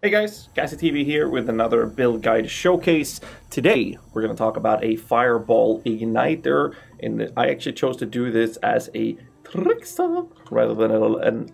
Hey guys, Ghazzy TV here with another build guide showcase. Today we're going to talk about a fireball igniter and I actually chose to do this as a trickster rather than an,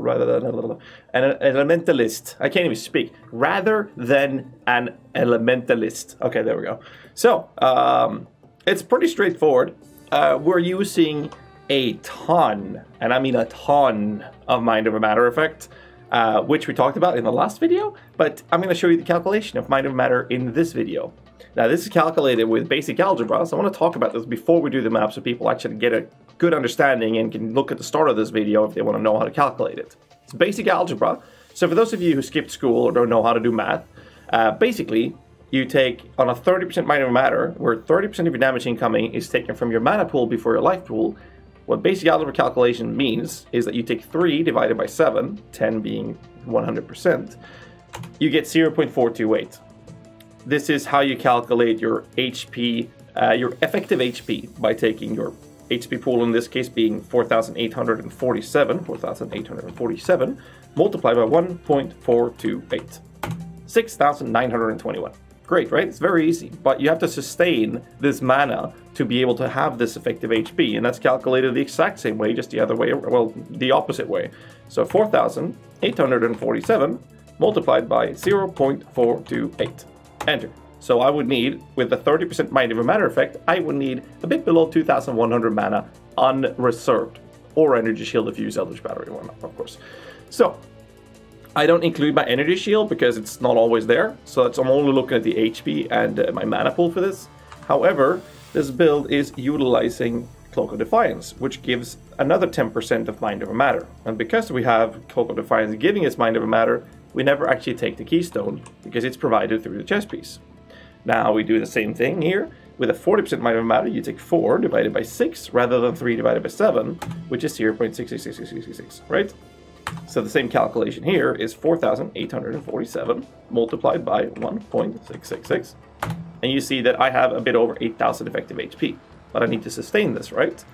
rather than an elementalist. I can't even speak. Rather than an elementalist. Okay, there we go. So, um, it's pretty straightforward. Uh, we're using a ton, and I mean a ton of Mind over Matter effect uh, which we talked about in the last video, but I'm going to show you the calculation of mind over matter in this video. Now this is calculated with basic algebra, so I want to talk about this before we do the map so people actually get a good understanding and can look at the start of this video if they want to know how to calculate it. It's basic algebra, so for those of you who skipped school or don't know how to do math, uh, basically you take on a 30% mind over matter, where 30% of your damage incoming is taken from your mana pool before your life pool, what basic algebra calculation means is that you take 3 divided by 7, 10 being 100%, you get 0.428. This is how you calculate your HP, uh, your effective HP by taking your HP pool in this case being 4,847, 4,847 multiplied by 1.428, 6,921. Great, right? It's very easy, but you have to sustain this mana to be able to have this effective HP, and that's calculated the exact same way, just the other way, well, the opposite way. So 4,847 multiplied by 0.428. Enter. So I would need, with the 30% Mind over Matter effect, I would need a bit below 2,100 mana unreserved, or Energy Shield if you use Eldritch Battery, one, of course. So I don't include my energy shield because it's not always there, so I'm only looking at the HP and uh, my mana pool for this. However, this build is utilizing Cloak of Defiance, which gives another 10% of Mind Over Matter. And because we have Cloak of Defiance giving us Mind Over Matter, we never actually take the Keystone because it's provided through the chest piece. Now we do the same thing here. With a 40% Mind Over Matter, you take 4 divided by 6 rather than 3 divided by 7, which is 0.66666, right? So the same calculation here is 4,847 multiplied by 1.666. And you see that I have a bit over 8,000 effective HP. But I need to sustain this, right?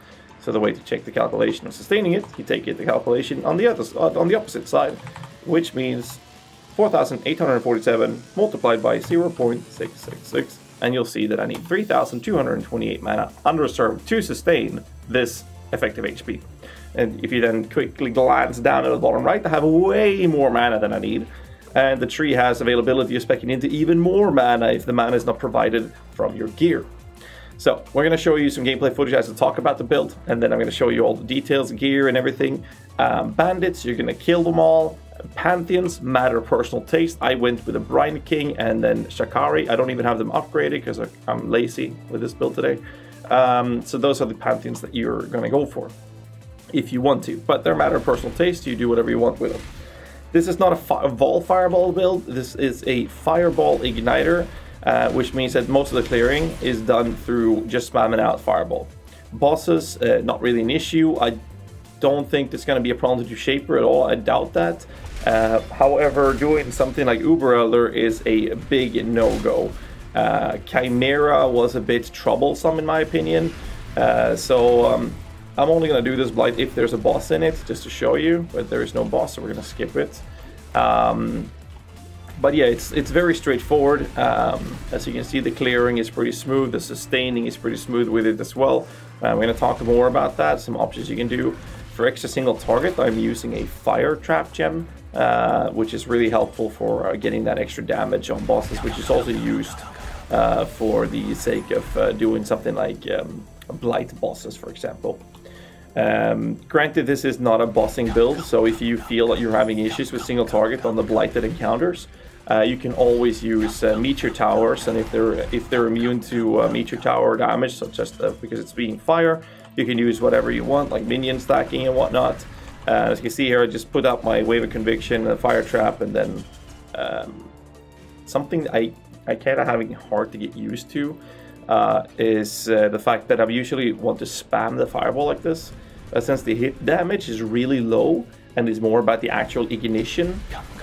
So the way to check the calculation of sustaining it, you take it the calculation on the other uh, on the opposite side, which means 4,847 multiplied by 0.666. And you'll see that I need 3,228 mana unreserved to sustain this effective HP. And if you then quickly glance down at the bottom right, I have way more mana than I need. And the tree has availability of specking into even more mana if the mana is not provided from your gear. So we're going to show you some gameplay footage as to talk about the build, and then I'm going to show you all the details, gear and everything. Um, bandits, you're going to kill them all. Pantheons, matter of personal taste. I went with a Brine King and then Shakari. I don't even have them upgraded because I'm lazy with this build today. Um, so those are the Pantheons that you're going to go for if you want to, but they're a matter of personal taste. You do whatever you want with them. This is not a, fi Vaal Fireball build. This is a Fireball Igniter, uh, which means that most of the clearing is done through just spamming out Fireball. Bosses, uh, not really an issue. I don't think there's going to be a problem to do Shaper at all. I doubt that. Uh, however, doing something like Uber Elder is a big no-go. Uh, Chimera was a bit troublesome in my opinion. Uh, so um, I'm only going to do this blight if there's a boss in it, just to show you, but there is no boss, so we're going to skip it. Um, but yeah, it's it's very straightforward. Um, as you can see, the clearing is pretty smooth, the sustaining is pretty smooth with it as well. We're going to talk more about that, some options you can do. For extra single target, I'm using a fire trap gem, uh, which is really helpful for uh, getting that extra damage on bosses, which is also used uh, for the sake of uh, doing something like um, blight bosses, for example. Um, granted, this is not a bossing build, so if you feel that you're having issues with single target on the blighted encounters, uh, you can always use uh, meteor towers, and if they're if they're immune to uh, meteor tower damage, such as the, because it's being fire, you can use whatever you want, like minion stacking and whatnot. Uh, as you can see here, I just put up my wave of conviction, a fire trap, and then um, something I I kind of having hard to get used to uh, is uh, the fact that I usually want to spam the fireball like this. Uh, since the hit damage is really low and is more about the actual ignition,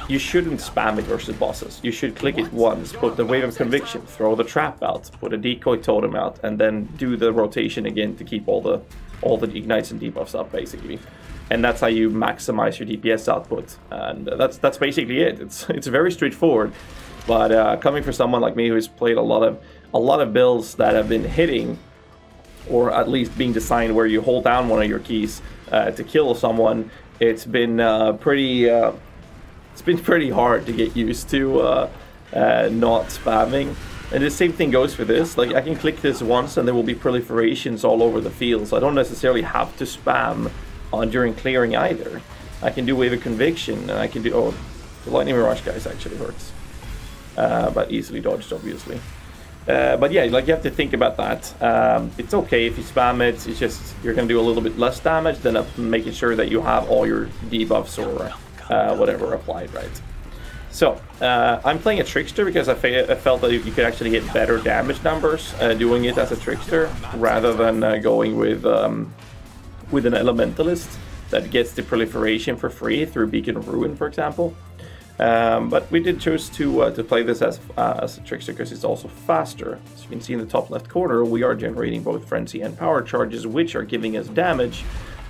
you shouldn't spam it versus bosses. You should click it once, put the wave of conviction, throw the trap out, put a decoy totem out, and then do the rotation again to keep all the all the ignites and debuffs up basically. and that's how you maximize your DPS output. And that's that's basically it. It's it's very straightforward. But uh, coming from someone like me who's played a lot of a lot of builds that have been hitting, or at least being designed where you hold down one of your keys uh, to kill someone, it's been uh, pretty uh, it's been pretty hard to get used to uh, uh, not spamming. And the same thing goes for this. Like I can click this once and there will be proliferations all over the field. So I don't necessarily have to spam on during clearing either. I can do Wave of Conviction and I can do... Oh, the Lightning Mirage guys actually hurts. Uh, but easily dodged, obviously. Uh, but yeah, like you have to think about that. Um, it's okay if you spam it. It's just you're going to do a little bit less damage than making sure that you have all your debuffs or uh, whatever applied, right? So, uh, I'm playing a Trickster because I, I, felt that you could actually get better damage numbers uh, doing it as a Trickster rather than uh, going with um, with an Elementalist that gets the proliferation for free through Beacon of Ruin, for example. Um, but we did choose to uh, to play this as, uh, as a Trickster because it's also faster. As you can see in the top left corner, we are generating both Frenzy and Power Charges, which are giving us damage.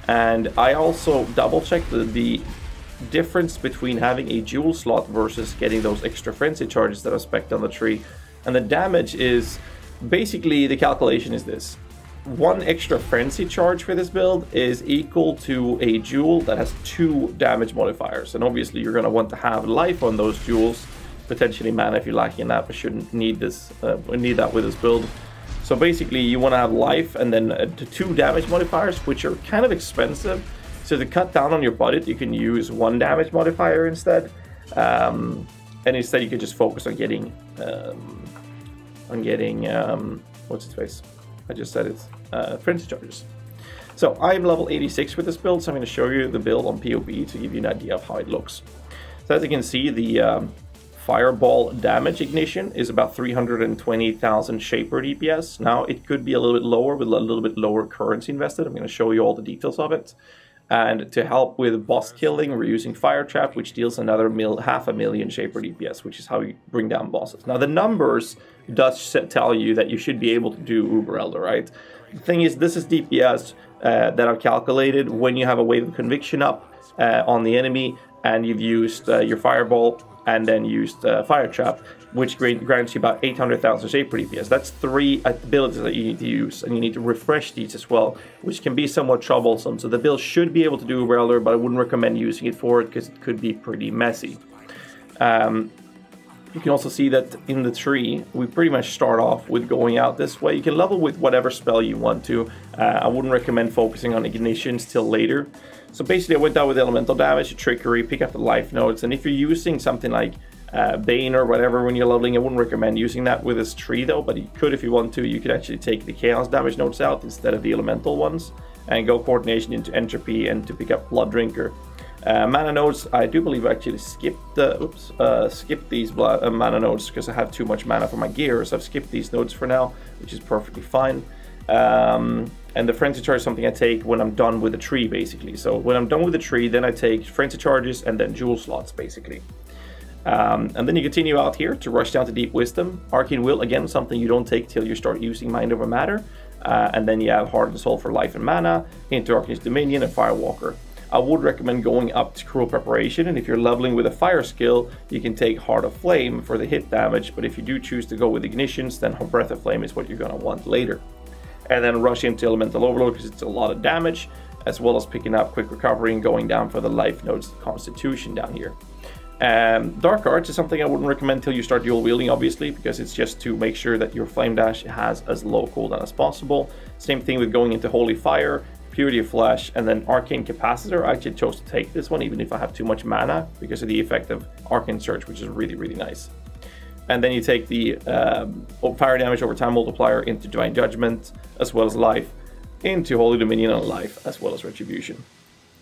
And I also double-checked the, the difference between having a jewel slot versus getting those extra frenzy charges that are specced on the tree. And the damage is basically the calculation is this. One extra frenzy charge for this build is equal to a jewel that has two damage modifiers. And obviously you're going to want to have life on those jewels, potentially mana if you're lacking that, but shouldn't need this uh, need that with this build. So basically you want to have life and then uh, two damage modifiers, which are kind of expensive so to cut down on your budget, you can use one damage modifier instead. Um, and instead you can just focus on getting, um, on getting, um, what's its face? I just said its uh, frenzy charges. So I'm level 86 with this build, so I'm going to show you the build on POB to give you an idea of how it looks. So as you can see, the um, fireball damage ignition is about 320,000 Shaper DPS. Now it could be a little bit lower with a little bit lower currency invested. I'm going to show you all the details of it. And to help with boss killing, we're using Fire Trap, which deals another mil, half a million Shaper DPS, which is how you bring down bosses. Now, the numbers does tell you that you should be able to do Uber Elder, right? The thing is, this is DPS uh, that are calculated when you have a Wave of Conviction up uh, on the enemy and you've used uh, your Fireball and then used uh, Fire Trap which grants you about 800,000 shaper DPS. That's three abilities that you need to use, and you need to refresh these as well, which can be somewhat troublesome. So the build should be able to do Welder, but I wouldn't recommend using it for it because it could be pretty messy. Um, you can also see that in the tree, we pretty much start off with going out this way. You can level with whatever spell you want to. Uh, I wouldn't recommend focusing on ignitions till later. So basically I went out with elemental damage, trickery, pick up the life nodes, and if you're using something like uh, Bane or whatever when you're leveling. I wouldn't recommend using that with this tree though, but you could if you want to. You could actually take the Chaos damage nodes out instead of the elemental ones and go Coordination into Entropy and to pick up Blood Drinker. Uh, mana nodes, I do believe I actually skipped the, oops, uh, skipped these uh, mana nodes because I have too much mana for my gear, so I've skipped these nodes for now, which is perfectly fine. Um, and the frenzy charge is something I take when I'm done with the tree, basically. So when I'm done with the tree, then I take frenzy charges and then jewel slots, basically. Um, and then you continue out here to rush down to Deep Wisdom. Arcane Will, again, something you don't take till you start using Mind Over Matter. Uh, and then you have Heart and Soul for life and mana, into Arcane's Dominion, and Firewalker. I would recommend going up to Cruel Preparation, and if you're leveling with a fire skill, you can take Heart of Flame for the hit damage, but if you do choose to go with Ignitions, then Breath of Flame is what you're going to want later. And then rush into Elemental Overload because it's a lot of damage, as well as picking up Quick Recovery and going down for the Life Nodes Constitution down here. Um, Dark Arts is something I wouldn't recommend till you start dual wielding, obviously, because it's just to make sure that your Flame Dash has as low cooldown as possible. Same thing with going into Holy Fire, Purity of Flesh, and then Arcane Capacitor. I actually chose to take this one, even if I have too much mana, because of the effect of Arcane Surge, which is really, really nice. And then you take the um, Fire Damage over Time Multiplier into Divine Judgment, as well as Life, into Holy Dominion and Life, as well as Retribution.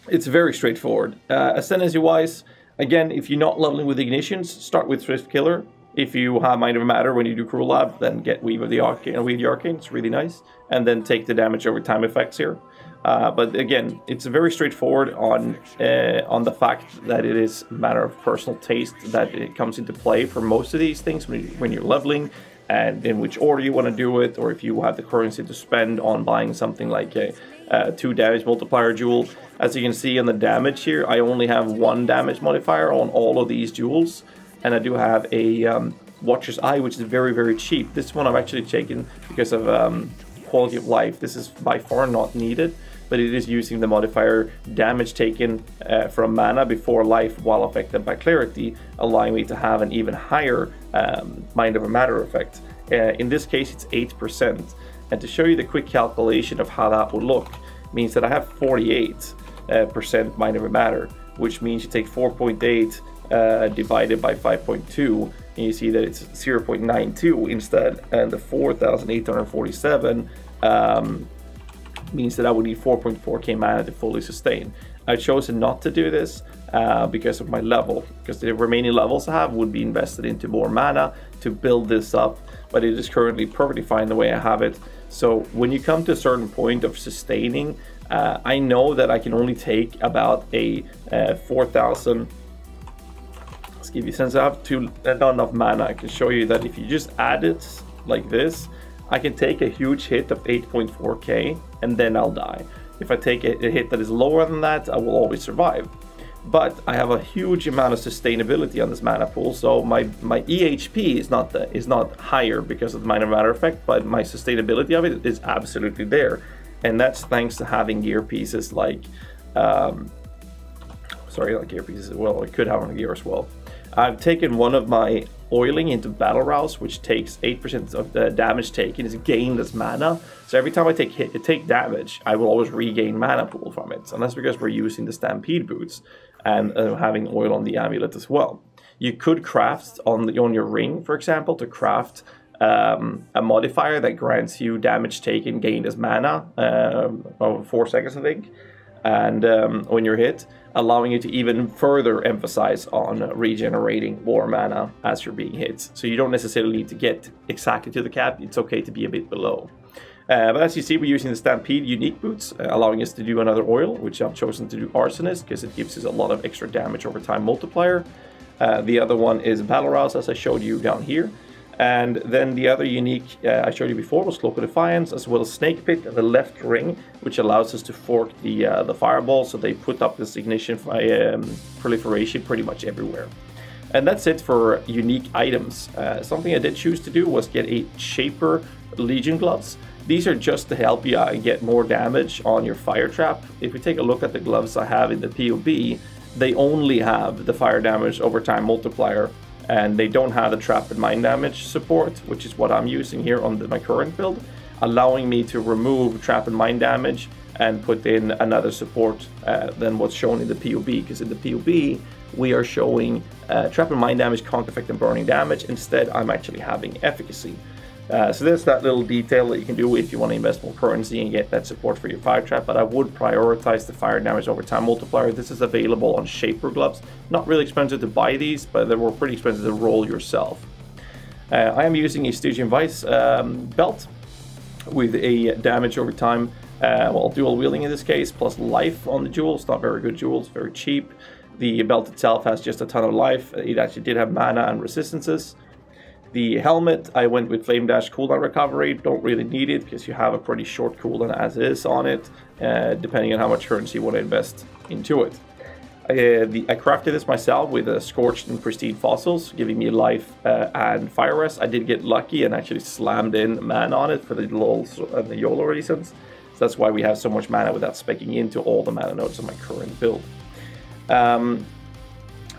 It's very straightforward. Uh, Ascendancy-wise, Again, if you're not leveling with ignitions, start with Swift Killer. If you have Mind over Matter when you do Cruel Lab, then get Weave of the Arcane, Weave the Arcane, it's really nice. And then take the damage over time effects here. Uh, but again, it's very straightforward on uh, on the fact that it is a matter of personal taste that it comes into play for most of these things when, you, when you're leveling and in which order you want to do it, or if you have the currency to spend on buying something like a uh, two damage multiplier jewel. As you can see on the damage here, I only have one damage modifier on all of these jewels. And I do have a um, Watcher's Eye, which is very, very cheap. This one I've actually taken because of um, quality of life. This is by far not needed, but it is using the modifier damage taken uh, from mana before life while affected by clarity, allowing me to have an even higher um, Mind Over Matter effect. Uh, in this case, it's 8%. And to show you the quick calculation of how that would look, means that I have 48 uh, percent Mind Over Matter, which means you take 4.8 uh, divided by 5.2 and you see that it's 0.92 instead and the 4847 um, means that I would need 4.4k mana to fully sustain. I've chosen not to do this uh, because of my level, because the remaining levels I have would be invested into more mana to build this up, but it is currently perfectly fine the way I have it. So when you come to a certain point of sustaining, uh, I know that I can only take about a uh, 4,000 let's give you since I have two, not enough mana, I can show you that if you just add it like this, I can take a huge hit of 8.4k and then I'll die. If I take a, hit that is lower than that, I will always survive. But I have a huge amount of sustainability on this mana pool, so my, my EHP is not the, is not higher because of the Mind over Matter effect, but my sustainability of it is absolutely there. And that's thanks to having gear pieces like um, sorry, like gear pieces. Well, I could have on gear as well. I've taken one of my oiling into Battle Rouse, which takes 8% of the damage taken is gained as mana. So every time I take hit, take damage, I will always regain mana pool from it. And that's because we're using the Stampede boots and uh, having oil on the amulet as well. You could craft on the, on your ring, for example, to craft um, a modifier that grants you damage taken gained as mana um, over four seconds, I think and um, when you're hit, allowing you to even further emphasize on regenerating more mana as you're being hit. So you don't necessarily need to get exactly to the cap, it's okay to be a bit below. Uh, but as you see, we're using the Stampede unique boots, uh, allowing us to do another oil, which I've chosen to do Arsonist, because it gives us a lot of extra damage over time multiplier. Uh, the other one is Battle Rouse, as I showed you down here. And then the other unique uh, I showed you before was Cloak of Defiance, as well as Snake Pit and the left ring, which allows us to fork the uh, the fireball, so they put up this ignition um, proliferation pretty much everywhere. And that's it for unique items. Uh, something I did choose to do was get a Shaper Legion gloves. These are just to help you uh, get more damage on your fire trap. If we take a look at the gloves I have in the POB, they only have the fire damage over time multiplier and they don't have the trap and mine damage support, which is what I'm using here on the, my current build, allowing me to remove trap and mine damage and put in another support uh, than what's shown in the POB, because in the POB we are showing uh, trap and mine damage, conk effect, and burning damage. Instead, I'm actually having efficacy. Uh, so there's that little detail that you can do if you want to invest more currency and get that support for your fire trap, but I would prioritize the fire damage over time multiplier. This is available on Shaper gloves. Not really expensive to buy these, but they were pretty expensive to roll yourself. Uh, I am using a Stygian Vice um, belt with a damage over time, uh, well, dual wielding in this case, plus life on the jewels. Not very good jewels, very cheap. The belt itself has just a ton of life. It actually did have mana and resistances. The helmet, I went with Flame Dash cooldown recovery. Don't really need it because you have a pretty short cooldown as is on it, uh, depending on how much currency you want to invest into it. Uh, the, I crafted this myself with a Scorched and Pristine Fossils, giving me life uh, and fire rest. I did get lucky and actually slammed in mana on it for the LOLs and the YOLO reasons. So that's why we have so much mana without specking into all the mana nodes of my current build. Um,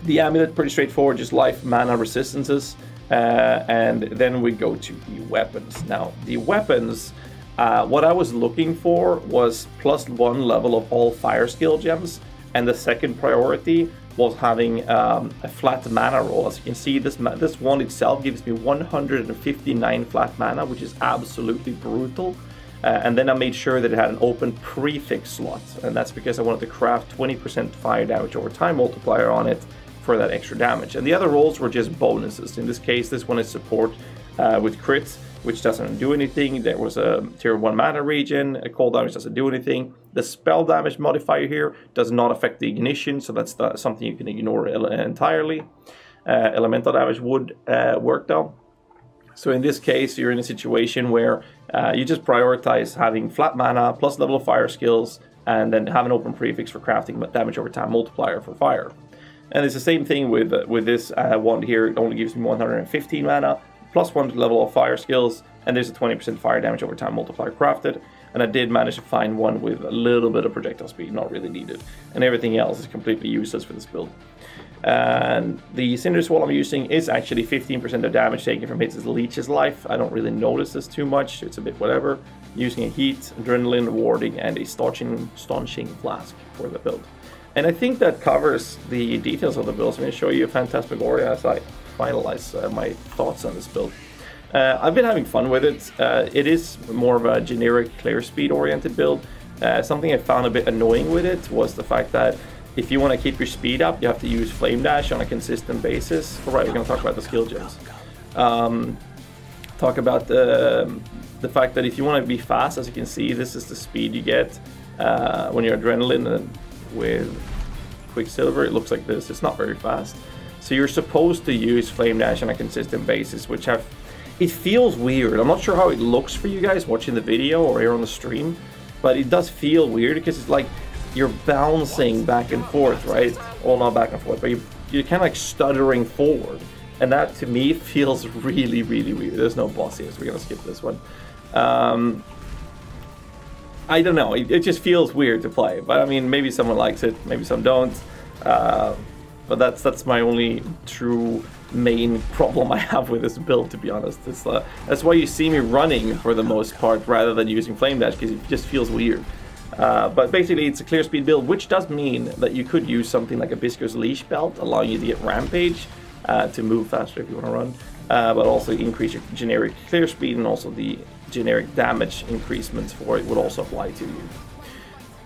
the amulet, pretty straightforward, just life, mana, resistances. Uh, and then we go to the weapons. Now, the weapons, uh, what I was looking for was plus one level of all fire skill gems, and the second priority was having um, a flat mana roll. As you can see, this this one itself gives me 159 flat mana, which is absolutely brutal. Uh, and then I made sure that it had an open prefix slot, and that's because I wanted to craft 20% fire damage over time multiplier on it for that extra damage. And the other rolls were just bonuses. In this case, this one is support uh, with crits, which doesn't do anything. There was a tier 1 mana regen, a cold damage doesn't do anything. The spell damage modifier here does not affect the ignition, so that's the, something you can ignore entirely. Uh, elemental damage would uh, work though. So in this case, you're in a situation where uh, you just prioritize having flat mana plus level of fire skills and then have an open prefix for crafting damage over time multiplier for fire. And it's the same thing with with this uh, wand here. It only gives me 115 mana plus one level of fire skills, and there's a 20% fire damage over time multiplier crafted. And I did manage to find one with a little bit of projectile speed, not really needed. And everything else is completely useless for this build. And the Cinderswallow I'm using is actually 15% of damage taken from hits as Leech's Life. I don't really notice this too much, it's a bit whatever. Using a Heat, Adrenaline, Warding, and a Staunching, Staunching Flask for the build. And I think that covers the details of the build. I'm going to show you a Phantasmagoria as I finalize uh, my thoughts on this build. Uh, I've been having fun with it. Uh, it is more of a generic clear speed oriented build. Uh, something I found a bit annoying with it was the fact that if you want to keep your speed up, you have to use Flame Dash on a consistent basis. All right, we're going to talk about the skill gems. Um, talk about the, the fact that if you want to be fast, as you can see, this is the speed you get uh, when you're Adrenaline with Quicksilver. It looks like this. It's not very fast. So you're supposed to use Flame Dash on a consistent basis, which have it feels weird. I'm not sure how it looks for you guys watching the video or here on the stream, but it does feel weird because it's like you're bouncing back and forth, right? Well, not back and forth, but you, you're kind of like stuttering forward. And that to me feels really, really weird. There's no boss here, so we're gonna skip this one. Um, I don't know, it, it, just feels weird to play. But I mean, maybe someone likes it, maybe some don't. Uh, but that's that's my only true main problem I have with this build, to be honest. Uh, that's why you see me running for the most part rather than using Flame Dash, because it just feels weird. Uh, but basically, it's a clear speed build, which does mean that you could use something like a Bisco's Leash Belt, allowing you to get Rampage uh, to move faster if you want to run, uh, but also increase your generic clear speed and also the generic damage increasements for it would also apply to you.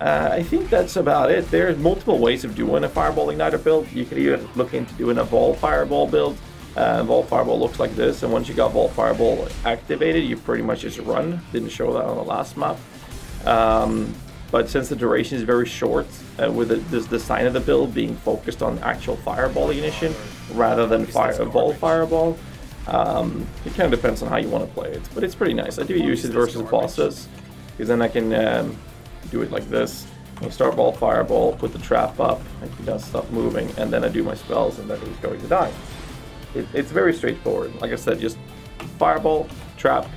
Uh, I think that's about it. There's multiple ways of doing a Fireball Igniter build. You could even look into doing a Vaal Fireball build. Uh, Vaal Fireball looks like this, and once you got Vaal Fireball activated, you pretty much just run. Didn't show that on the last map. Um, but since the duration is very short, uh, with the, this design of the build being focused on actual Fireball ignition rather than fire, Vaal Fireball, um, it kind of depends on how you want to play it. But it's pretty nice. I do use it versus bosses, because then I can um, do it like this. I start ball, fireball, put the trap up, and he does stop moving, and then I do my spells, and then he's going to die. It, it's very straightforward. Like I said, just fireball, trap,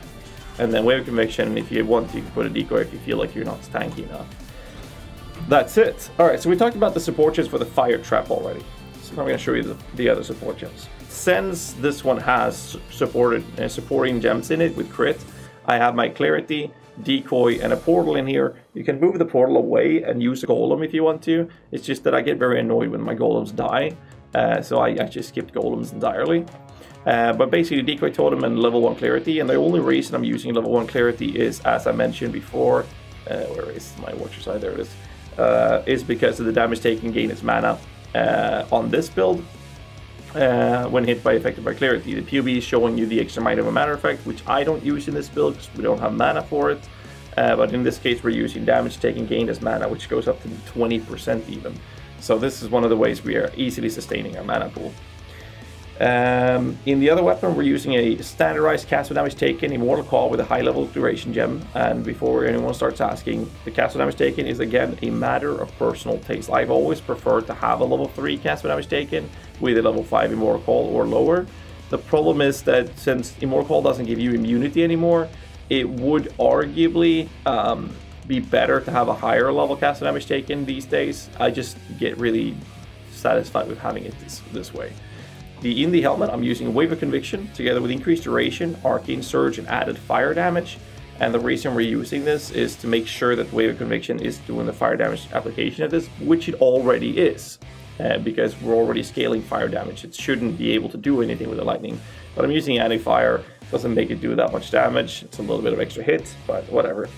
and then wave conviction. And if you want, you can put a decoy if you feel like you're not tanky enough. That's it. All right, so we talked about the support gems for the fire trap already. So I'm going to show you the, the other support gems. Since this one has supported uh, supporting gems in it with crit, I have my clarity, decoy and a portal in here. You can move the portal away and use a golem if you want to. It's just that I get very annoyed when my golems die. Uh, so I actually skipped golems entirely. Uh, but basically decoy totem and level 1 clarity and the only reason I'm using level 1 clarity is as I mentioned before, uh, where is my Watcher's Eye, there it is, uh, is because of the damage taken gain its mana on this build uh, when hit by affected by clarity. The POB is showing you the extra mind over matter effect, which I don't use in this build because we don't have mana for it. Uh, but in this case, we're using damage taken gained as mana, which goes up to 20% even. So this is one of the ways we are easily sustaining our mana pool. Um, in the other weapon, we're using a standardized cast damage taken Immortal Call with a high level duration gem. And before anyone starts asking, the cast damage taken is again a matter of personal taste. I've always preferred to have a level 3 cast damage taken with a level 5 Immortal Call or lower. The problem is that since Immortal Call doesn't give you immunity anymore, it would arguably um, be better to have a higher level cast damage taken these days. I just get really satisfied with having it this, this way. The in the helmet, I'm using Wave of Conviction together with increased duration, Arcane Surge, and added fire damage. And the reason we're using this is to make sure that Wave of Conviction is doing the fire damage application of this, which it already is. Uh, because we're already scaling fire damage. It shouldn't be able to do anything with the lightning. But I'm using added fire, doesn't make it do that much damage. It's a little bit of extra hit, but whatever.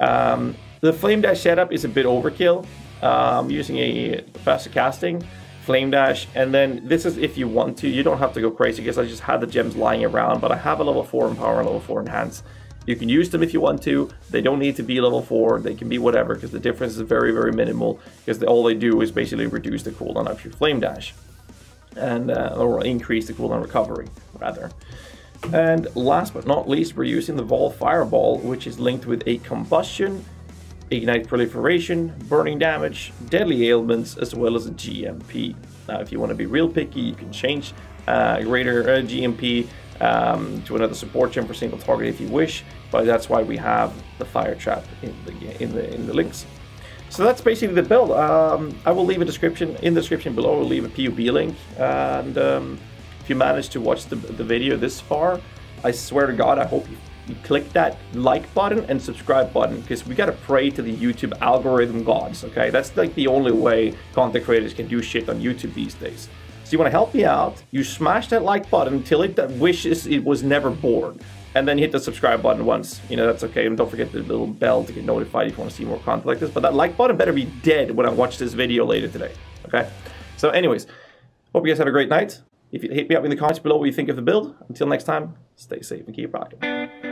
Um, the Flame Dash setup is a bit overkill. Um, using a faster casting. Flame Dash, and then this is if you want to. You don't have to go crazy because I just had the gems lying around, but I have a level 4 Empower and level 4 Enhance. You can use them if you want to. They don't need to be level 4. They can be whatever because the difference is very, very minimal because they, all they do is basically reduce the cooldown of your Flame Dash and uh, or increase the cooldown recovery, rather. And last but not least, we're using the Vaal Fireball, which is linked with a combustion, ignite proliferation, burning damage, deadly ailments, as well as a GMP. Now, if you want to be real picky, you can change uh, greater uh, GMP um, to another support gem for single target if you wish, but that's why we have the fire trap in the in the in the links. So that's basically the build. Um, I will leave a description in the description below. I'll leave a POB link, and um, if you managed to watch the, the video this far, I swear to God, I hope you click that like button and subscribe button because we gotta pray to the YouTube algorithm gods. Okay, that's like the only way content creators can do shit on YouTube these days. So you want to help me out? You smash that like button until it wishes it was never born and then hit the subscribe button once. You know, that's okay. And don't forget the little bell to get notified if you want to see more content like this. But that like button better be dead when I watch this video later today. Okay? So anyways, hope you guys have a great night. If you hit me up in the comments below what you think of the build. Until next time, stay safe and keep rocking.